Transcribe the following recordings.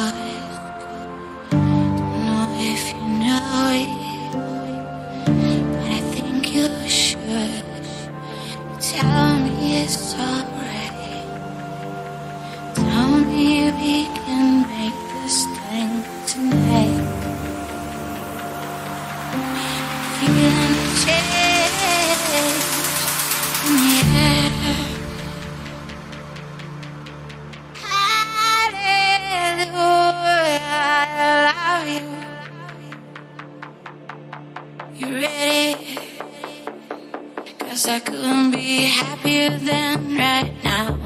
아. You. Ready? Cause I couldn't be happier than right now.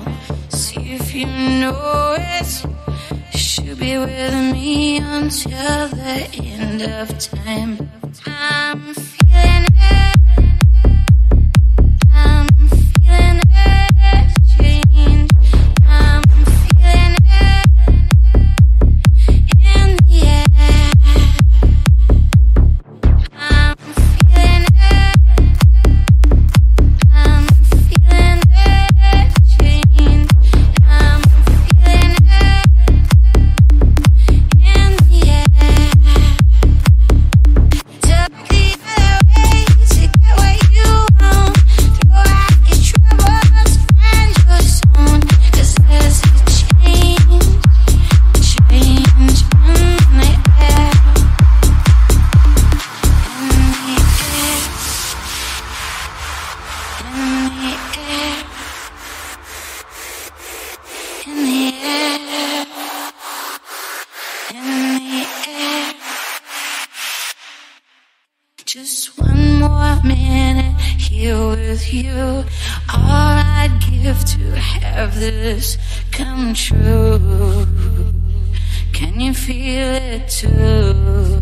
See if you know it. Should be with me until the end of time. I'm with you. All I'd give to have this come true. Can you feel it too?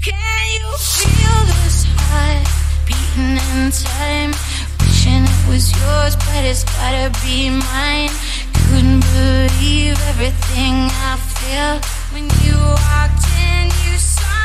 Can you feel this heart beating in time? Wishing it was yours, but it's gotta be mine. Couldn't believe everything I felt when you walked in. You saw